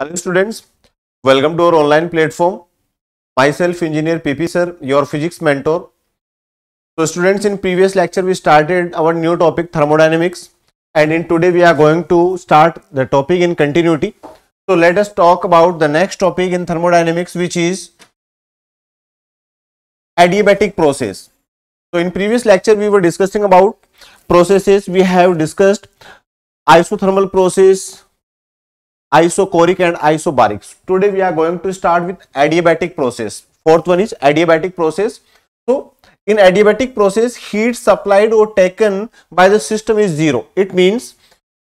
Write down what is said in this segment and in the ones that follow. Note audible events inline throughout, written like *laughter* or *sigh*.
Hello students, welcome to our online platform. Myself engineer PP sir, your physics mentor. So students in previous lecture we started our new topic thermodynamics and in today we are going to start the topic in continuity. So let us talk about the next topic in thermodynamics which is adiabatic process. So in previous lecture we were discussing about processes we have discussed isothermal process, isochoric and isobaric. Today we are going to start with adiabatic process. Fourth one is adiabatic process. So in adiabatic process heat supplied or taken by the system is zero. It means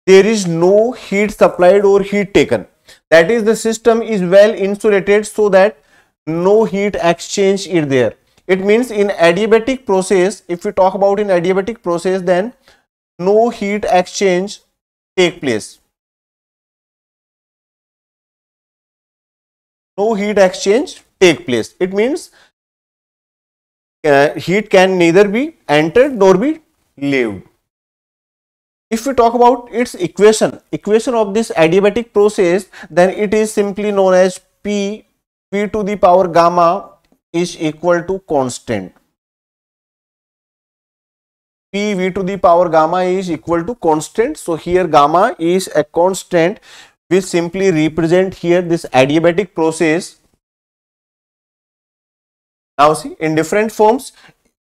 there is no heat supplied or heat taken. That is the system is well insulated so that no heat exchange is there. It means in adiabatic process if we talk about in adiabatic process then no heat exchange take place no heat exchange take place. It means uh, heat can neither be entered nor be left. If we talk about its equation, equation of this adiabatic process, then it is simply known as P, P to the power gamma is equal to constant. P V to the power gamma is equal to constant. So, here gamma is a constant which simply represent here this adiabatic process. Now see in different forms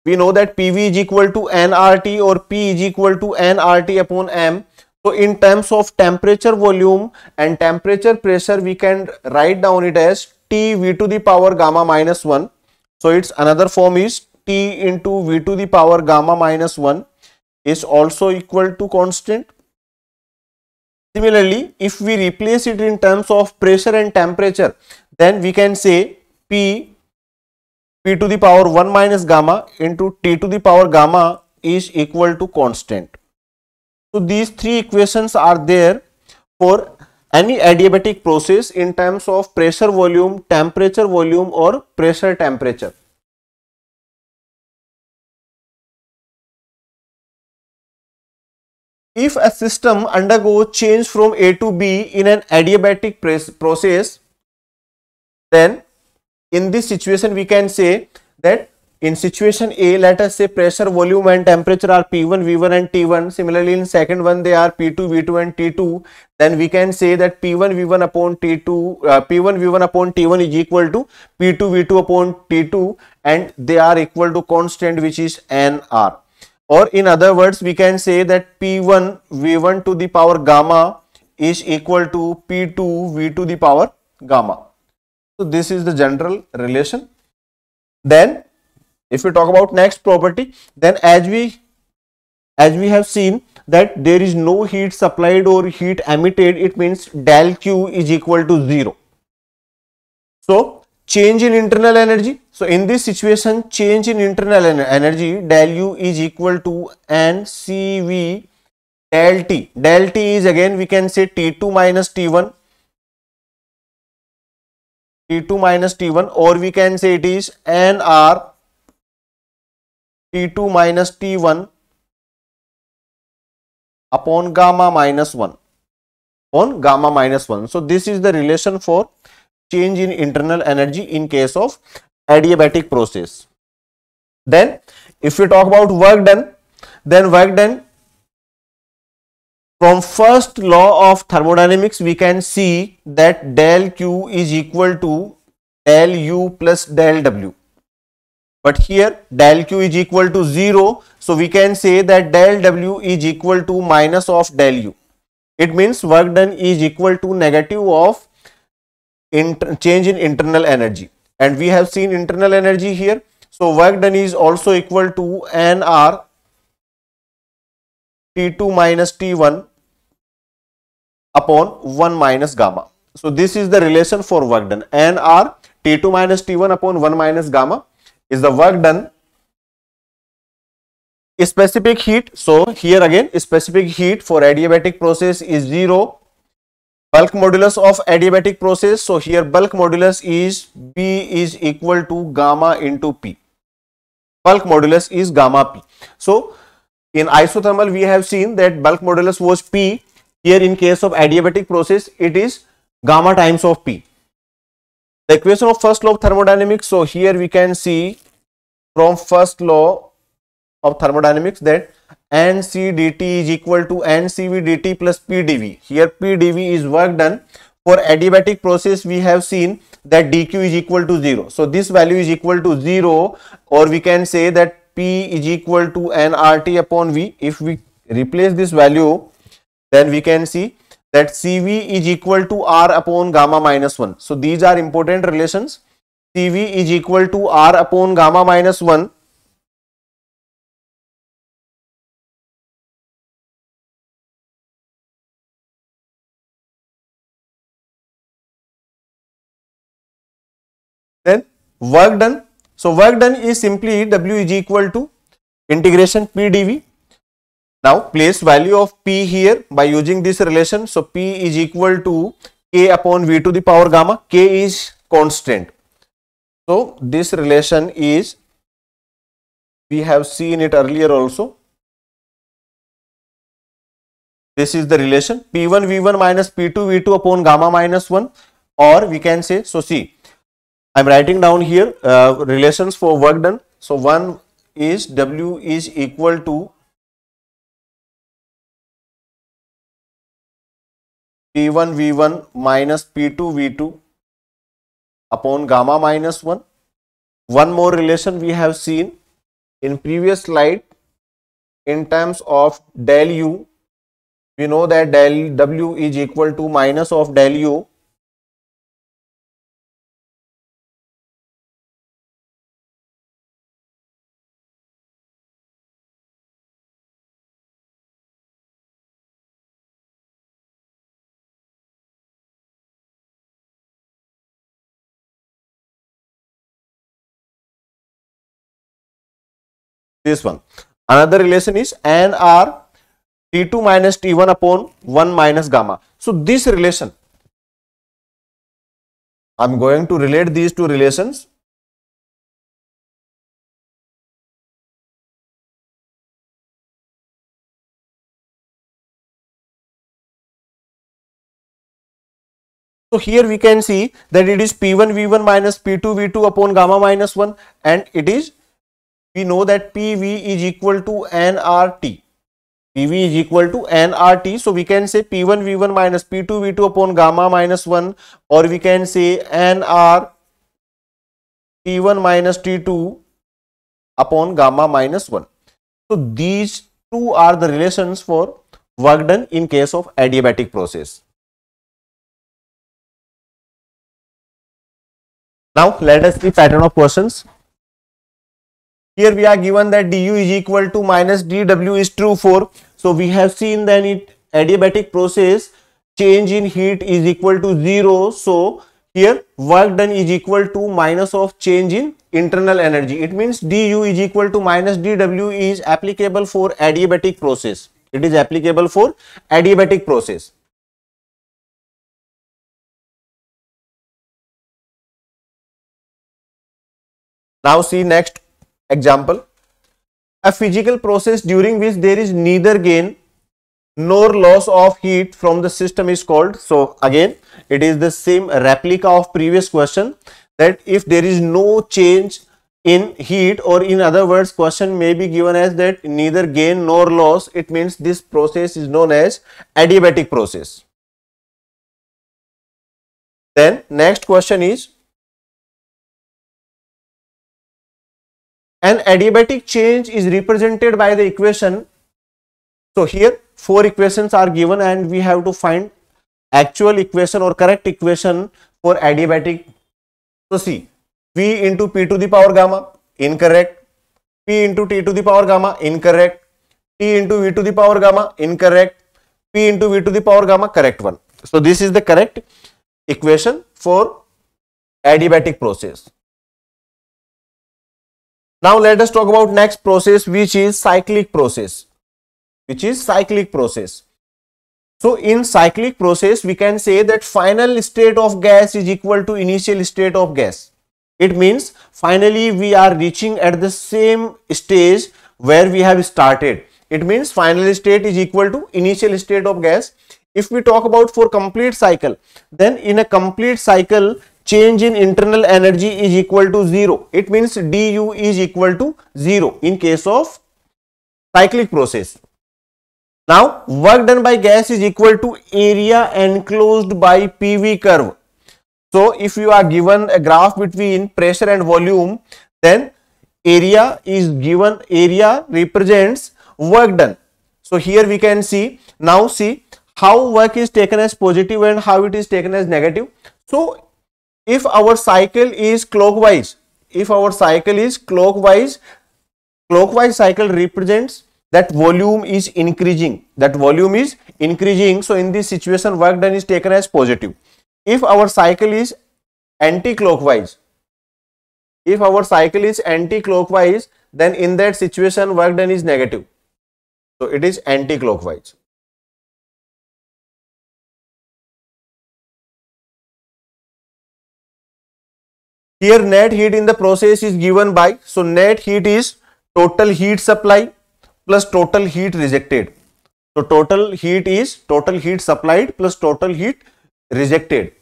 we know that PV is equal to nRT or P is equal to nRT upon M. So in terms of temperature volume and temperature pressure we can write down it as T V to the power gamma minus 1. So its another form is T into V to the power gamma minus 1 is also equal to constant Similarly, if we replace it in terms of pressure and temperature, then we can say P, P to the power 1 minus gamma into T to the power gamma is equal to constant. So, these three equations are there for any adiabatic process in terms of pressure volume, temperature volume or pressure temperature. If a system undergoes change from A to B in an adiabatic process, then in this situation we can say that in situation A, let us say pressure, volume and temperature are P1, V1 and T1. Similarly, in second one they are P2, V2 and T2. Then we can say that P1, V1 upon T2, uh, P1, V1 upon T1 is equal to P2, V2 upon T2 and they are equal to constant which is NR or in other words we can say that P1 V1 to the power gamma is equal to P2 V to the power gamma. So this is the general relation. Then if we talk about next property then as we as we have seen that there is no heat supplied or heat emitted it means del q is equal to 0. So change in internal energy. So, in this situation change in internal energy del U is equal to NCV del T. Del T is again we can say T2 minus T1 T2 minus T1 or we can say it is NR T2 minus T1 upon gamma minus 1 on gamma minus 1. So, this is the relation for change in internal energy in case of adiabatic process. Then if we talk about work done, then work done from first law of thermodynamics we can see that del q is equal to del u plus del w. But here del q is equal to 0. So we can say that del w is equal to minus of del u. It means work done is equal to negative of change in internal energy and we have seen internal energy here. So, work done is also equal to NR T2 minus T1 upon 1 minus gamma. So, this is the relation for work done NR T2 minus T1 upon 1 minus gamma is the work done specific heat. So, here again specific heat for adiabatic process is 0 bulk modulus of adiabatic process. So here bulk modulus is B is equal to gamma into P. Bulk modulus is gamma P. So in isothermal we have seen that bulk modulus was P. Here in case of adiabatic process it is gamma times of P. The equation of first law of thermodynamics. So here we can see from first law of thermodynamics that nc dt is equal to ncv dt plus pdv. Here pdv is work done. For adiabatic process we have seen that dq is equal to 0. So this value is equal to 0 or we can say that p is equal to nRT upon V. If we replace this value then we can see that Cv is equal to R upon gamma minus 1. So these are important relations. Cv is equal to R upon gamma minus 1 work done. So work done is simply W is equal to integration P dV. Now place value of P here by using this relation. So P is equal to K upon V to the power gamma. K is constant. So this relation is we have seen it earlier also. This is the relation P1 V1 minus P2 V2 upon gamma minus 1 or we can say so see I'm writing down here uh, relations for work done. So, one is W is equal to P1 V1 minus P2 V2 upon gamma minus 1. One more relation we have seen in previous slide in terms of del U. We know that del W is equal to minus of del U this one. Another relation is n r T2 minus T1 upon 1 minus gamma. So, this relation, I am going to relate these two relations. So, here we can see that it is P1 V1 minus P2 V2 upon gamma minus 1 and it is we know that PV is equal to nRT. PV is equal to nRT. So, we can say P1 V1 minus P2 V2 upon gamma minus 1 or we can say nR T1 minus T2 upon gamma minus 1. So, these two are the relations for work done in case of adiabatic process. Now, let us see pattern of questions. Here we are given that du is equal to minus dw is true for. So we have seen that it adiabatic process change in heat is equal to 0. So here work done is equal to minus of change in internal energy. It means du is equal to minus dw is applicable for adiabatic process. It is applicable for adiabatic process. Now see next Example, a physical process during which there is neither gain nor loss of heat from the system is called. So, again it is the same replica of previous question that if there is no change in heat or in other words question may be given as that neither gain nor loss it means this process is known as adiabatic process. Then next question is An adiabatic change is represented by the equation. So here four equations are given and we have to find actual equation or correct equation for adiabatic. So see V into P to the power gamma incorrect, P into T to the power gamma incorrect, T into V to the power gamma incorrect, P into V to the power gamma correct one. So this is the correct equation for adiabatic process. Now let us talk about next process which is cyclic process which is cyclic process. So in cyclic process we can say that final state of gas is equal to initial state of gas. It means finally we are reaching at the same stage where we have started. It means final state is equal to initial state of gas. if we talk about for complete cycle then in a complete cycle change in internal energy is equal to 0 it means du is equal to 0 in case of cyclic process. Now work done by gas is equal to area enclosed by pv curve. So if you are given a graph between pressure and volume then area is given area represents work done. So here we can see now see how work is taken as positive and how it is taken as negative. So if our cycle is clockwise if our cycle is clockwise clockwise cycle represents that volume is increasing. That volume is increasing. So in this situation work done is taken as positive. If our cycle is anti-clockwise if our cycle is anti-clockwise then in that situation work done is negative. So it is anti-clockwise here net heat in the process is given by so net heat is total heat supply plus total heat rejected. So total heat is total heat supplied plus total heat rejected.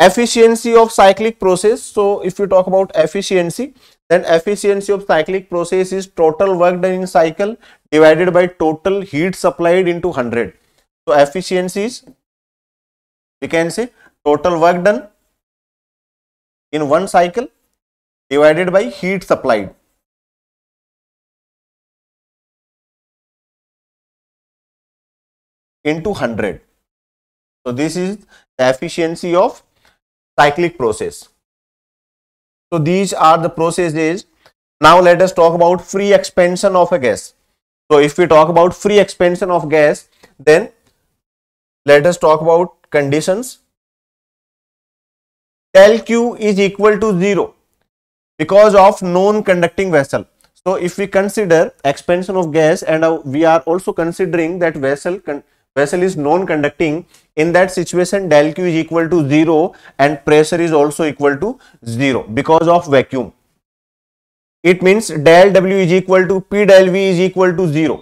Efficiency of cyclic process. So if you talk about efficiency then efficiency of cyclic process is total work done in cycle divided by total heat supplied into 100 so efficiency is we can say total work done in one cycle divided by heat supplied into 100 so this is the efficiency of cyclic process. So these are the processes. Now let us talk about free expansion of a gas. So if we talk about free expansion of gas, then let us talk about conditions. Del Q is equal to 0 because of non-conducting vessel. So if we consider expansion of gas and uh, we are also considering that vessel vessel is non-conducting in that situation del q is equal to 0 and pressure is also equal to 0 because of vacuum it means del w is equal to p del v is equal to 0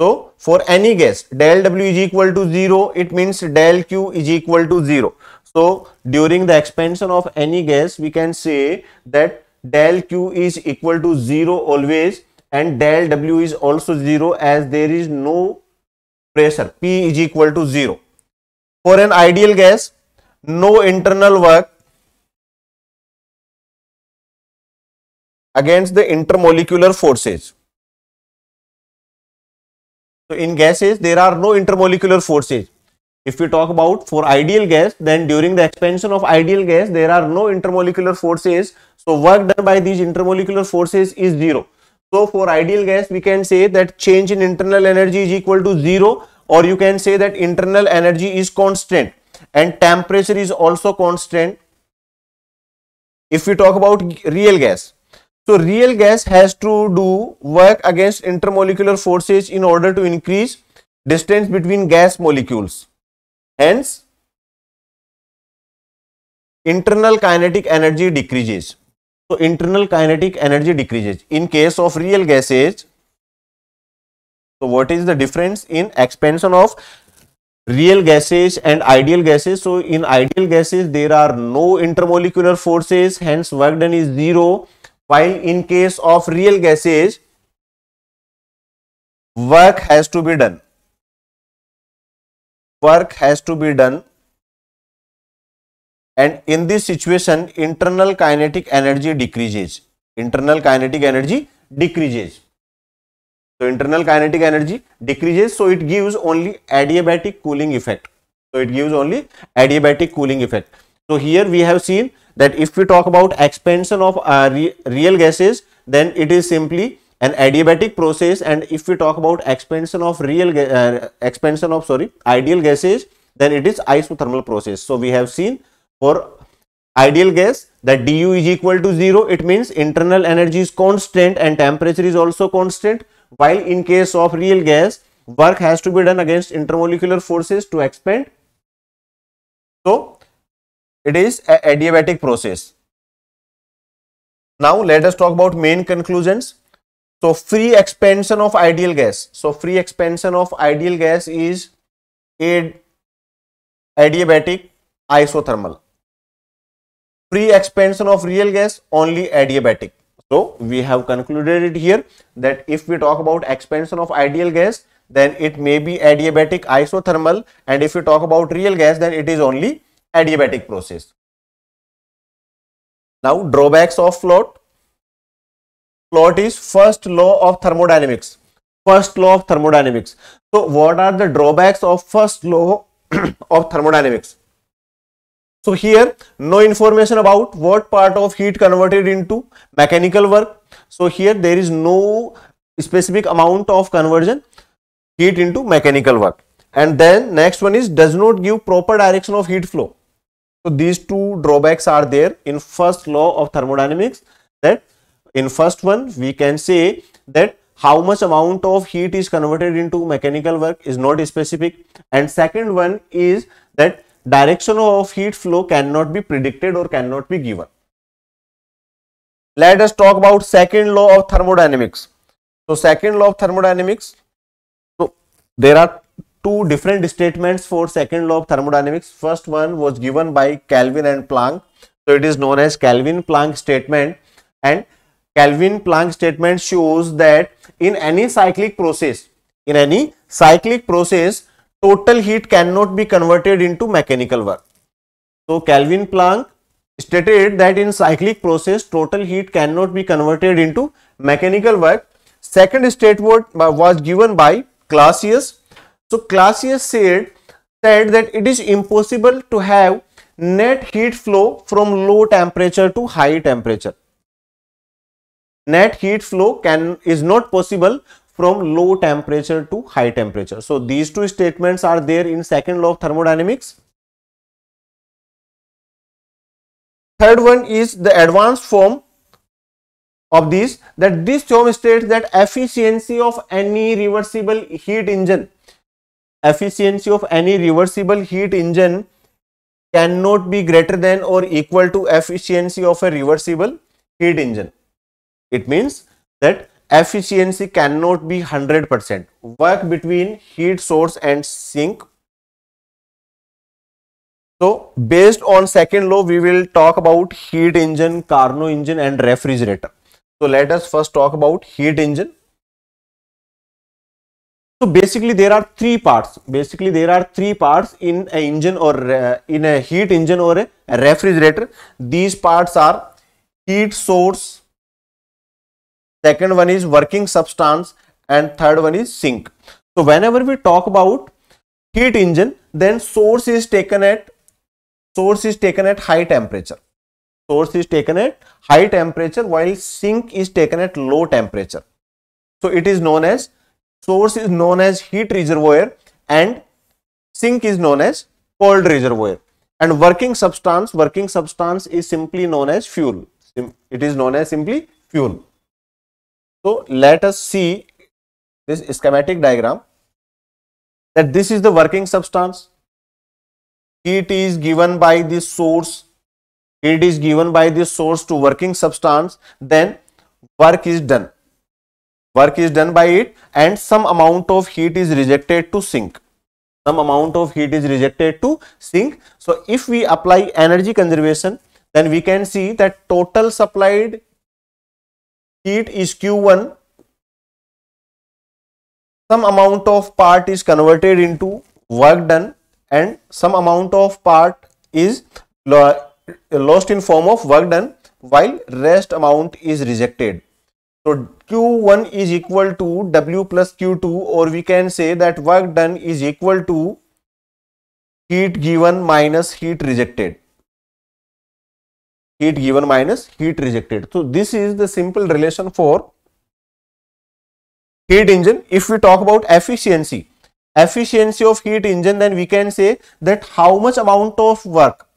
so for any gas del w is equal to 0 it means del q is equal to 0 so during the expansion of any gas we can say that del q is equal to 0 always and del W is also 0 as there is no pressure P is equal to 0. For an ideal gas, no internal work against the intermolecular forces. So, in gases there are no intermolecular forces. If we talk about for ideal gas then during the expansion of ideal gas there are no intermolecular forces. So, work done by these intermolecular forces is 0. So for ideal gas, we can say that change in internal energy is equal to zero or you can say that internal energy is constant and temperature is also constant. If we talk about real gas, so real gas has to do work against intermolecular forces in order to increase distance between gas molecules. Hence, internal kinetic energy decreases. So internal kinetic energy decreases. In case of real gases, so what is the difference in expansion of real gases and ideal gases? So in ideal gases, there are no intermolecular forces, hence work done is zero. While in case of real gases, work has to be done. Work has to be done. And in this situation internal kinetic energy decreases. Internal kinetic energy decreases. So internal kinetic energy decreases so it gives only adiabatic cooling effect. So it gives only adiabatic cooling effect so here we have seen that if we talk about expansion of uh, re real gases then it is simply an adiabatic process. And if we talk about expansion of real uh, expansion of sorry ideal gases then it is isothermal process. So we have seen for ideal gas that du is equal to 0 it means internal energy is constant and temperature is also constant while in case of real gas work has to be done against intermolecular forces to expand. So it is a adiabatic process now let us talk about main conclusions So free expansion of ideal gas. So free expansion of ideal gas is adiabatic isothermal. Free expansion of real gas only adiabatic. So we have concluded it here that if we talk about expansion of ideal gas then it may be adiabatic isothermal and if we talk about real gas then it is only adiabatic process. Now drawbacks of float. Float is first law of thermodynamics. First law of thermodynamics. So what are the drawbacks of first law *clears throat* of thermodynamics? So here no information about what part of heat converted into mechanical work. So here there is no specific amount of conversion heat into mechanical work. And then next one is does not give proper direction of heat flow. So these two drawbacks are there in first law of thermodynamics that in first one we can say that how much amount of heat is converted into mechanical work is not specific and second one is that direction of heat flow cannot be predicted or cannot be given. Let us talk about second law of thermodynamics. So second law of thermodynamics, so there are two different statements for second law of thermodynamics. First one was given by Kelvin and Planck. So it is known as Kelvin-Planck statement and Kelvin-Planck statement shows that in any cyclic process, in any cyclic process, total heat cannot be converted into mechanical work. So Kelvin-Planck stated that in cyclic process, total heat cannot be converted into mechanical work. Second statement uh, was given by Clausius so Clausius said, said that it is impossible to have net heat flow from low temperature to high temperature. Net heat flow can is not possible from low temperature to high temperature. So these two statements are there in second law of thermodynamics. Third one is the advanced form of this that this theorem states that efficiency of any reversible heat engine efficiency of any reversible heat engine cannot be greater than or equal to efficiency of a reversible heat engine. It means that efficiency cannot be 100%. Work between heat source and sink. So, based on second law, we will talk about heat engine, Carnot engine and refrigerator. So, let us first talk about heat engine. So basically there are three parts. Basically there are three parts in a engine or uh, in a heat engine or a refrigerator. These parts are heat source, second one is working substance and third one is sink. So whenever we talk about heat engine then source is taken at source is taken at high temperature. Source is taken at high temperature while sink is taken at low temperature. So it is known as source is known as heat reservoir and sink is known as cold reservoir. And working substance working substance is simply known as fuel. It is known as simply fuel. So let us see this schematic diagram that this is the working substance. Heat is given by this source. Heat is given by this source to working substance. Then work is done work is done by it and some amount of heat is rejected to sink. Some amount of heat is rejected to sink. So if we apply energy conservation then we can see that total supplied heat is q1 some amount of part is converted into work done and some amount of part is lost in form of work done while rest amount is rejected so Q1 is equal to W plus Q2 or we can say that work done is equal to heat given minus heat rejected. Heat given minus heat rejected. So this is the simple relation for heat engine. If we talk about efficiency, efficiency of heat engine then we can say that how much amount of work,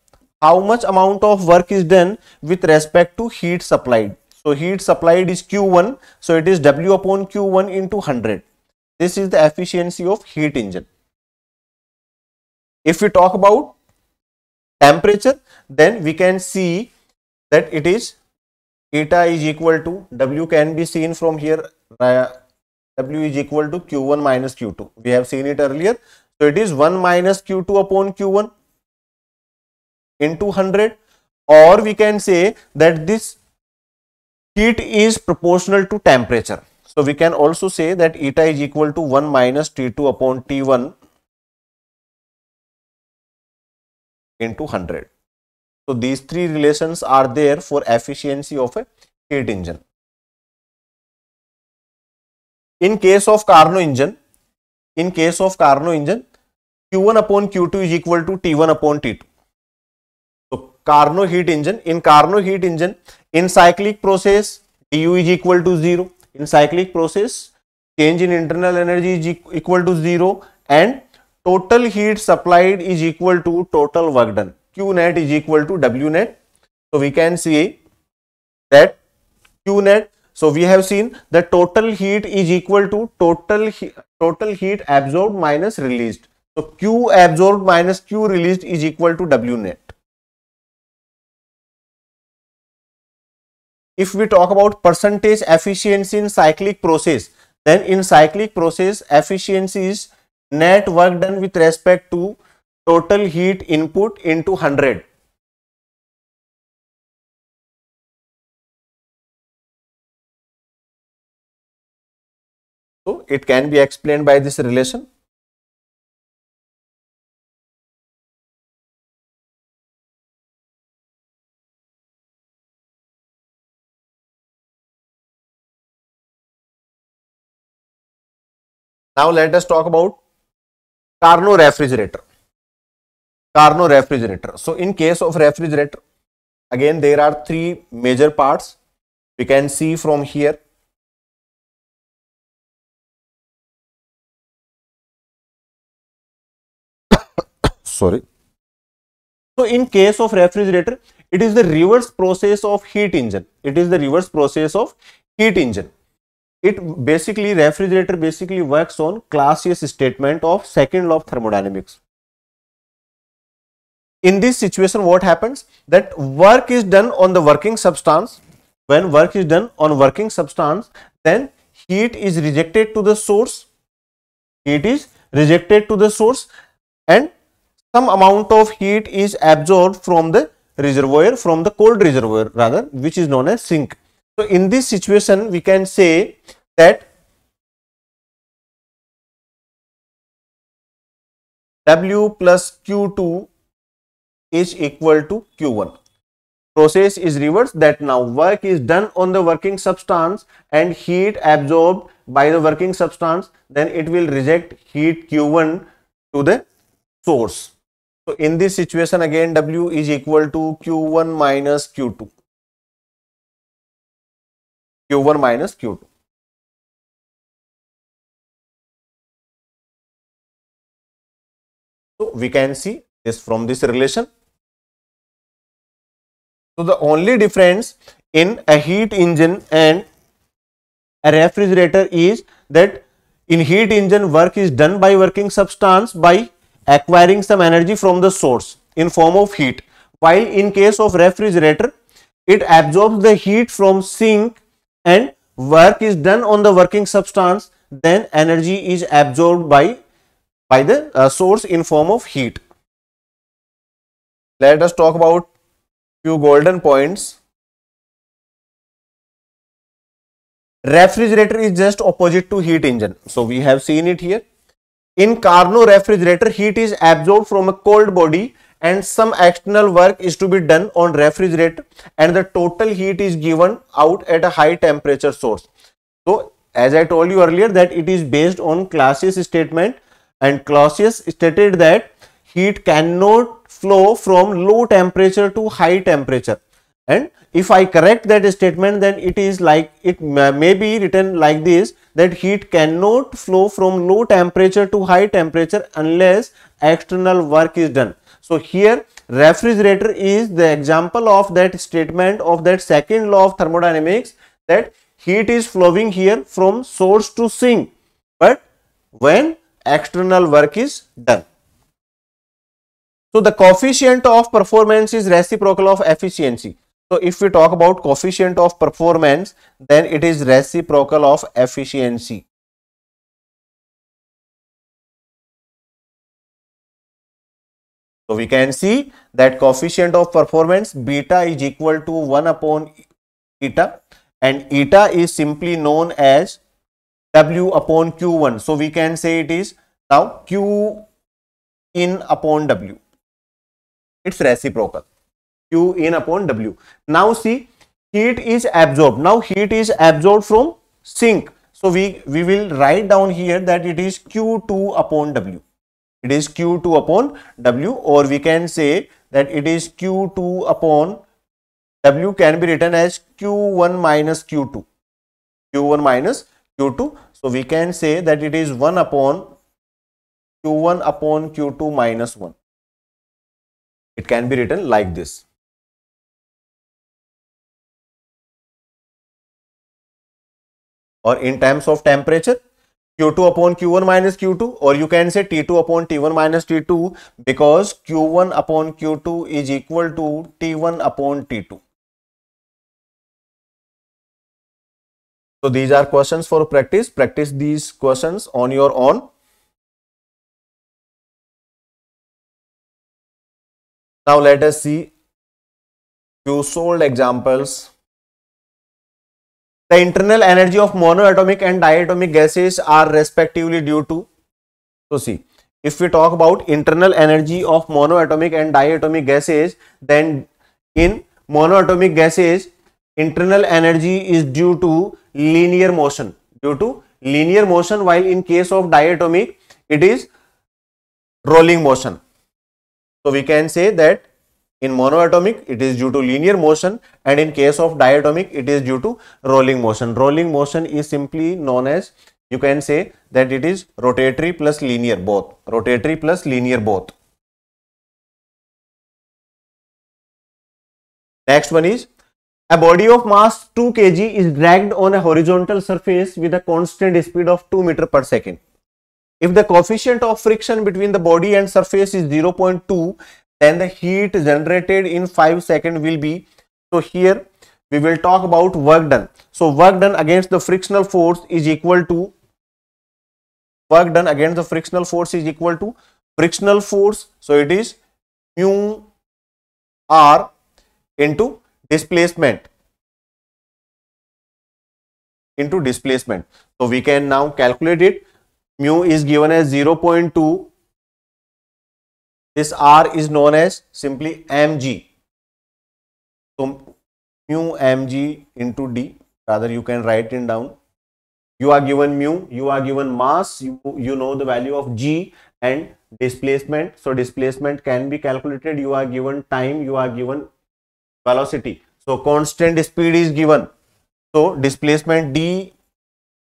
how much amount of work is done with respect to heat supplied so heat supplied is Q1. So it is W upon Q1 into 100. This is the efficiency of heat engine. If we talk about temperature, then we can see that it is eta is equal to W can be seen from here W is equal to Q1 minus Q2. We have seen it earlier. So it is 1 minus Q2 upon Q1 into 100 or we can say that this heat is proportional to temperature. So we can also say that eta is equal to 1 minus T2 upon T1 into 100. So these three relations are there for efficiency of a heat engine. In case of Carnot engine, in case of Carnot engine, Q1 upon Q2 is equal to T1 upon T2. Carnot heat engine in Carnot heat engine in cyclic process dU is equal to zero in cyclic process change in internal energy is equal to zero and total heat supplied is equal to total work done Q net is equal to W net so we can see that Q net so we have seen the total heat is equal to total total heat absorb minus released तो Q absorb minus Q released is equal to W net If we talk about percentage efficiency in cyclic process, then in cyclic process efficiency is net work done with respect to total heat input into 100 So, it can be explained by this relation. Now, let us talk about Carnot refrigerator. Carnot refrigerator. So, in case of refrigerator, again there are three major parts. We can see from here *coughs* sorry so in case of refrigerator it is the reverse process of heat engine it is the reverse process of heat engine it basically refrigerator basically works on Clausius statement of second law of thermodynamics. In this situation what happens? That work is done on the working substance. When work is done on working substance then heat is rejected to the source. Heat is rejected to the source and some amount of heat is absorbed from the reservoir from the cold reservoir rather which is known as sink. So, in this situation we can say that W plus Q2 is equal to Q1. Process is reversed that now work is done on the working substance and heat absorbed by the working substance then it will reject heat Q1 to the source. So, in this situation again W is equal to Q1 minus Q2, Q1 minus Q2. So, we can see this from this relation. So, the only difference in a heat engine and a refrigerator is that in heat engine work is done by working substance by acquiring some energy from the source in form of heat while in case of refrigerator it absorbs the heat from sink and work is done on the working substance then energy is absorbed by by the uh, source in form of heat. Let us talk about few golden points. Refrigerator is just opposite to heat engine. So we have seen it here. In Carnot refrigerator, heat is absorbed from a cold body and some external work is to be done on refrigerator and the total heat is given out at a high temperature source. So, as I told you earlier that it is based on Clausius statement and Clausius stated that heat cannot flow from low temperature to high temperature and if I correct that statement then it is like it may be written like this that heat cannot flow from low temperature to high temperature unless external work is done. So, here refrigerator is the example of that statement of that second law of thermodynamics that heat is flowing here from source to sink, but when external work is done. So, the coefficient of performance is reciprocal of efficiency. So if we talk about coefficient of performance, then it is reciprocal of efficiency. So we can see that coefficient of performance beta is equal to 1 upon eta and eta is simply known as W upon Q1. So we can say it is now Q in upon W. It's reciprocal. Q in upon W. Now see heat is absorbed. Now heat is absorbed from sink. So we, we will write down here that it is Q2 upon W it is q2 upon w or we can say that it is q2 upon w can be written as q1 minus q2 q1 minus q2 so we can say that it is 1 upon q1 upon q2 minus 1 it can be written like this. Or in terms of temperature Q2 upon Q1 minus Q2 or you can say T2 upon T1 minus T2 because Q1 upon Q2 is equal to T1 upon T2. So these are questions for practice. Practice these questions on your own. Now let us see few solved examples the internal energy of monoatomic and diatomic gases are respectively due to. So see, if we talk about internal energy of monoatomic and diatomic gases, then in monoatomic gases, internal energy is due to linear motion, due to linear motion, while in case of diatomic, it is rolling motion. So we can say that in monoatomic, it is due to linear motion and in case of diatomic, it is due to rolling motion. Rolling motion is simply known as, you can say that it is rotatory plus linear both, rotatory plus linear both. Next one is, a body of mass 2 kg is dragged on a horizontal surface with a constant speed of 2 meter per second. If the coefficient of friction between the body and surface is 0.2 then the heat generated in 5 seconds will be so here we will talk about work done. So work done against the frictional force is equal to work done against the frictional force is equal to frictional force. So it is mu r into displacement into displacement. So we can now calculate it. Mu is given as 0.2 this R is known as simply mg. So mu mg into d rather you can write it down. You are given mu, you are given mass, you, you know the value of g and displacement. So displacement can be calculated. You are given time, you are given velocity. So constant speed is given. So displacement d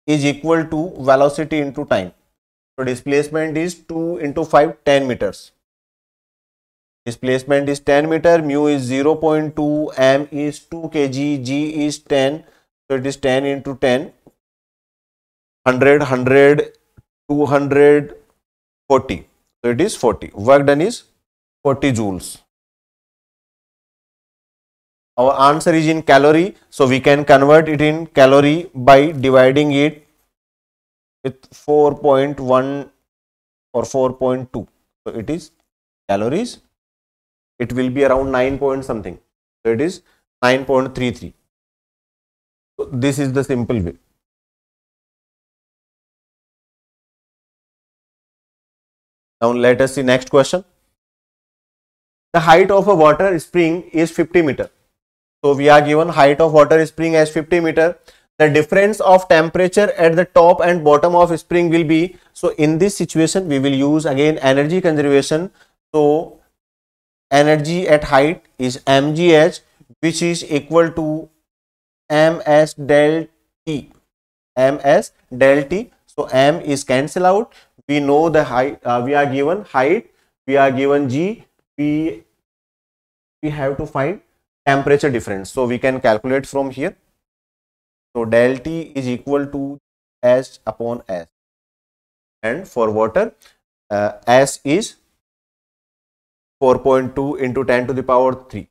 is equal to velocity into time. So displacement is 2 into 5, 10 meters displacement is 10 meter mu is 0.2 m is 2 kg g is 10 so it is 10 into 10 100 100 240 so it is 40 work done is 40 joules. Our answer is in calorie. So we can convert it in calorie by dividing it with 4.1 or 4.2 so it is calories it will be around 9 point something. So it is 9.33. So this is the simple way. Now let us see next question. The height of a water spring is 50 meter. So we are given height of water spring as 50 meter. The difference of temperature at the top and bottom of spring will be, so in this situation we will use again energy conservation. So energy at height is mgh which is equal to ms del t ms del t. So m is cancel out. We know the height uh, we are given height we are given g we we have to find temperature difference. So we can calculate from here. So del t is equal to s upon s. And for water uh, s is 4.2 into 10 to the power 3.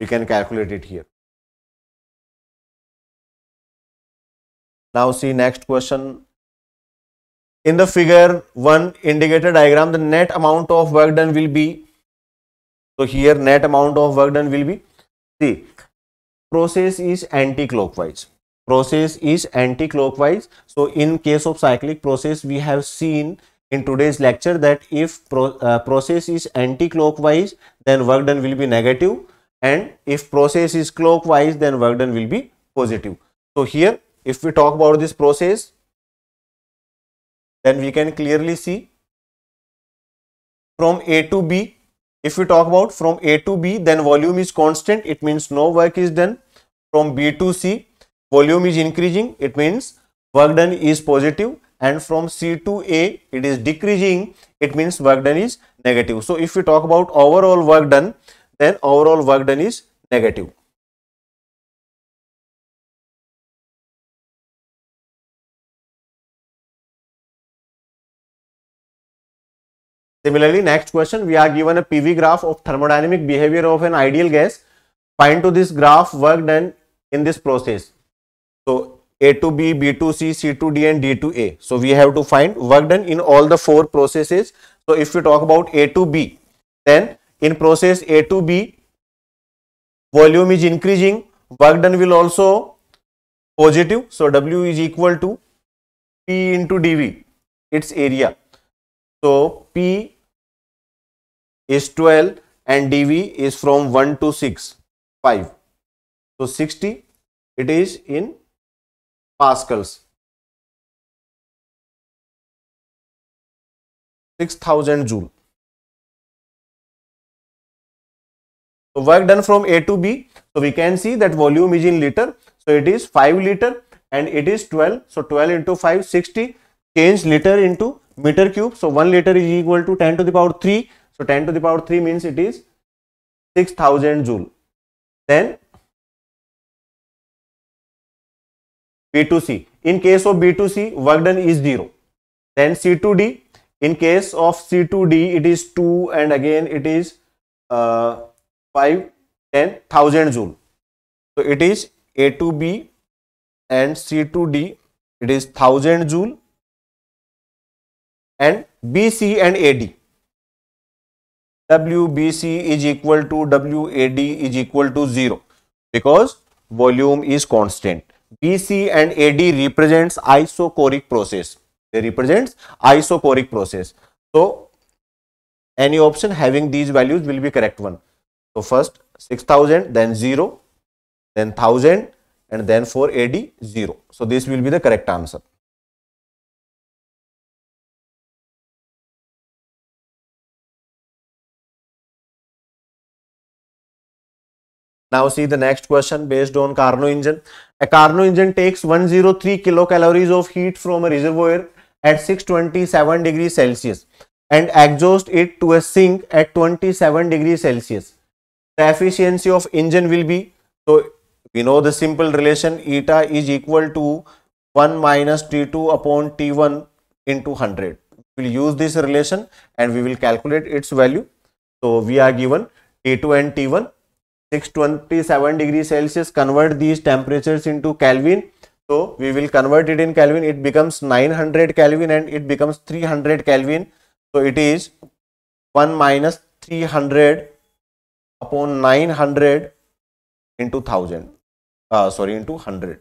We can calculate it here. Now see next question. In the figure 1 indicator diagram, the net amount of work done will be, so here net amount of work done will be, see, process is anti-clockwise. Process is anti-clockwise. So in case of cyclic process, we have seen in today's lecture that if pro, uh, process is anti-clockwise, then work done will be negative and if process is clockwise, then work done will be positive. So here, if we talk about this process, then we can clearly see from A to B, if we talk about from A to B, then volume is constant, it means no work is done. From B to C, volume is increasing, it means work done is positive and from C to A it is decreasing it means work done is negative. So, if we talk about overall work done then overall work done is negative. Similarly, next question we are given a PV graph of thermodynamic behavior of an ideal gas. Find to this graph work done in this process. So, a to B, B to C, C to D and D to A. So we have to find work done in all the four processes. So if we talk about A to B, then in process A to B, volume is increasing, work done will also positive. So W is equal to P into dV, its area. So P is 12 and dV is from 1 to 6, 5. So 60, it is in pascals. 6000 joule. So work done from a to b. So we can see that volume is in liter. So it is 5 liter and it is 12 so 12 into 5 60 change liter into meter cube. So 1 liter is equal to 10 to the power 3 so 10 to the power 3 means it is 6000 joule. Then B2C. In case of B2C, work done is 0. Then C2D, in case of C2D, it is 2 and again it is uh, 5, 10, 1000 joule. So it is A to B and C2D, it is 1000 joule and BC and AD. WBC is equal to WAD is equal to 0 because volume is constant. BC and AD represents isochoric process. They represents isochoric process. So, any option having these values will be correct one. So, first 6000, then 0, then 1000 and then for AD 0. So, this will be the correct answer. Now see the next question based on Carnot engine. A Carnot engine takes 103 kilocalories of heat from a reservoir at 627 degrees Celsius and exhausts it to a sink at 27 degrees Celsius. The efficiency of engine will be, so we know the simple relation eta is equal to 1 minus T2 upon T1 into 100. We will use this relation and we will calculate its value. So we are given T2 and T1 627 degrees Celsius convert these temperatures into Kelvin. So we will convert it in Kelvin. It becomes 900 Kelvin and it becomes 300 Kelvin. So it is 1 minus 300 upon 900 into 1000. Uh, sorry, into 100.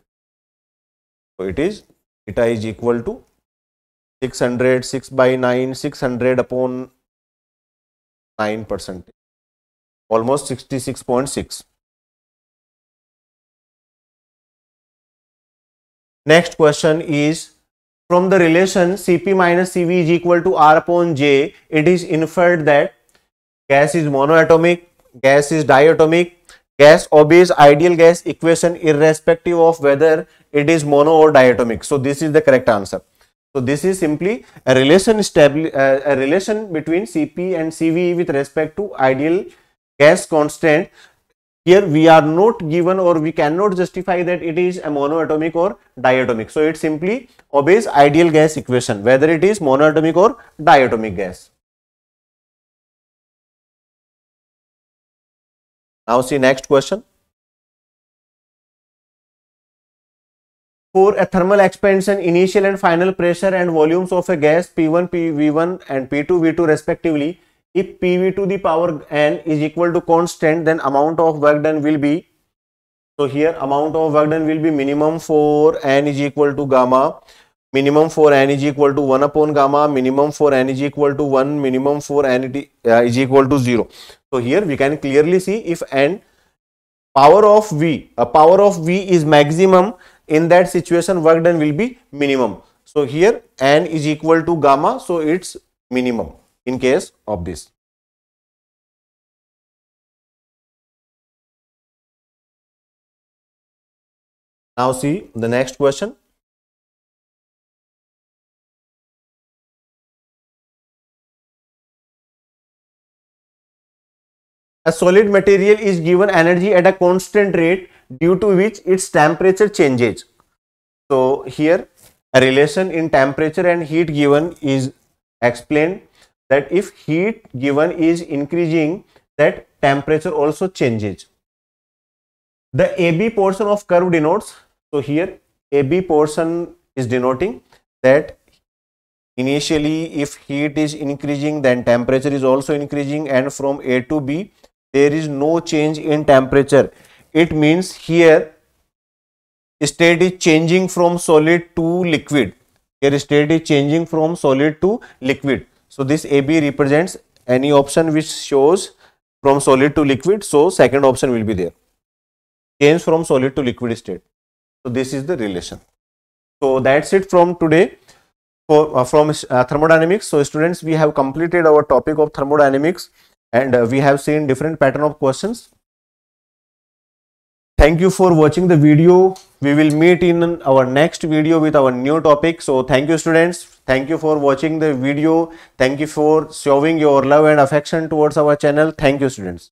So it is eta is equal to 600, 6 by 9, 600 upon 9 percent almost 66.6. Next question is from the relation Cp minus Cv is equal to R upon J, it is inferred that gas is monoatomic, gas is diatomic, gas obeys ideal gas equation irrespective of whether it is mono or diatomic. So, this is the correct answer. So, this is simply a relation, uh, a relation between Cp and Cv with respect to ideal gas constant here we are not given or we cannot justify that it is a monoatomic or diatomic. So, it simply obeys ideal gas equation whether it is monoatomic or diatomic gas. Now see next question. For a thermal expansion, initial and final pressure and volumes of a gas P1, PV1 and P2, V2 respectively, if PV to the power n is equal to constant, then amount of work done will be, so here amount of work done will be minimum for n is equal to gamma, minimum for n is equal to 1 upon gamma, minimum for n is equal to 1, minimum for n uh, is equal to 0. So here we can clearly see if n power of V, a power of V is maximum, in that situation work done will be minimum. So here n is equal to gamma, so it's minimum in case of this. Now see the next question. A solid material is given energy at a constant rate due to which its temperature changes. So here a relation in temperature and heat given is explained that if heat given is increasing that temperature also changes. The AB portion of curve denotes, so here AB portion is denoting that initially if heat is increasing then temperature is also increasing and from A to B there is no change in temperature. It means here state is changing from solid to liquid. Here state is changing from solid to liquid so this AB represents any option which shows from solid to liquid. So second option will be there. Change from solid to liquid state. So this is the relation. So that's it from today. For uh, from uh, thermodynamics. So students we have completed our topic of thermodynamics and uh, we have seen different pattern of questions thank you for watching the video. We will meet in our next video with our new topic. So thank you students. Thank you for watching the video. Thank you for showing your love and affection towards our channel. Thank you students